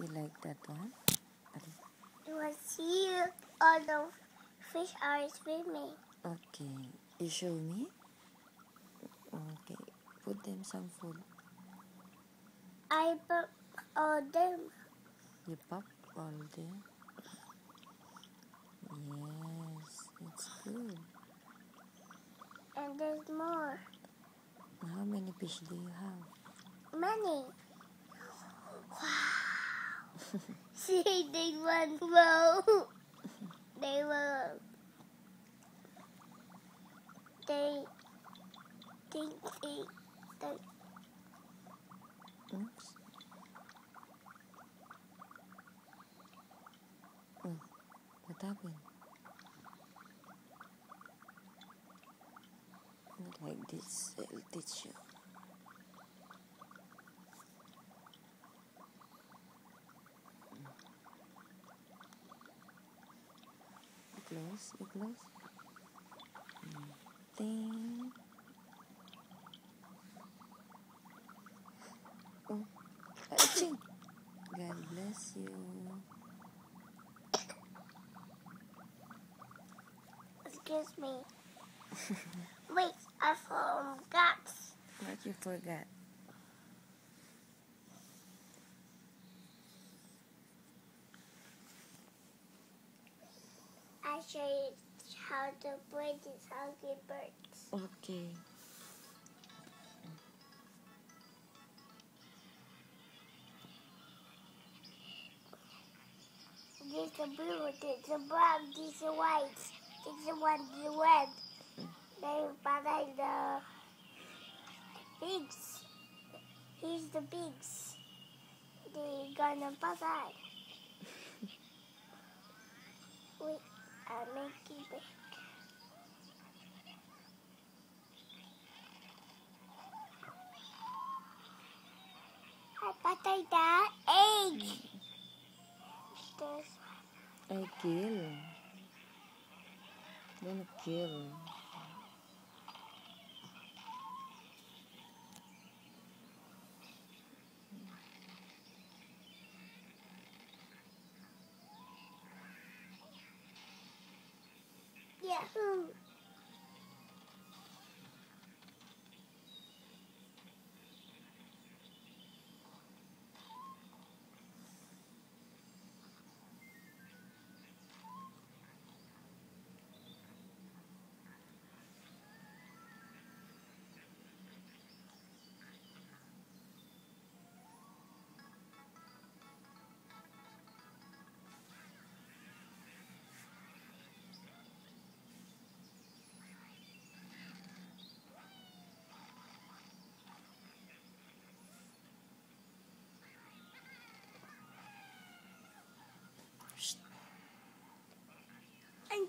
You like that one? You want to see all the fish are swimming. Okay. You show me? Okay. Put them some food. I put all them. You pop all them. Yes, it's good. And there's more. How many fish do you have? Many. See, they run low. they will. They think they, they Oops. Oh, what happened? Not like this. Uh, I'll teach you. Be close, be close. Mm. Ding. Oh, aching. God bless you. excuse me. Wait, I forgot. What you forgot? I show you how to play these hungry birds. Okay. This is the blue, this is the brown, this is the white, this is the one, this is the red. They behind the pigs. Here's the pigs. They're gonna outside. Wait, It big. I the egg. There's I kill. Don't kill.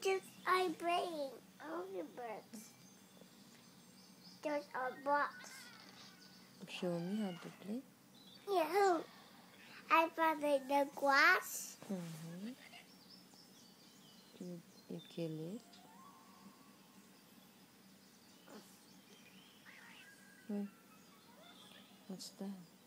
I'm just I'm playing Angry Birds. There's a box. Show me how to play. Yeah. I found the grass. Mm-hmm. You, you kill it. Wait. What's that?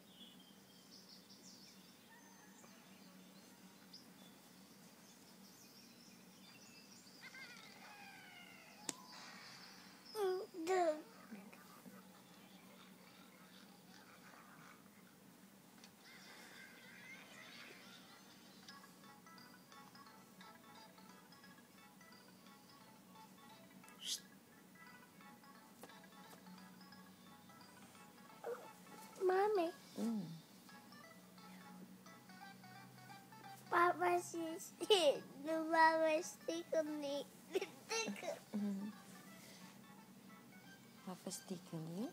Papa stick on you.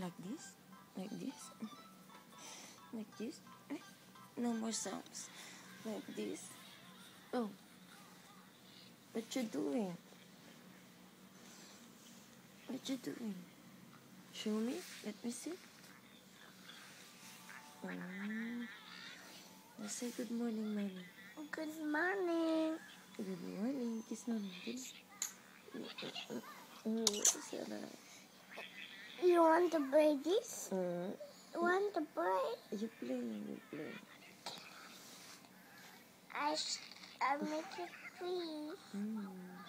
Like this? Like this? Like this? Eh, No more sounds. Like this. Oh. What you doing? What you doing? Show me. Let me see. Mm. Let's say good morning, mommy. Good morning. Good morning. Kiss mommy. Kiss. Oh, sarap. You want to play this? Mm. You want to play? You play, you play. I, I make it free. Mm.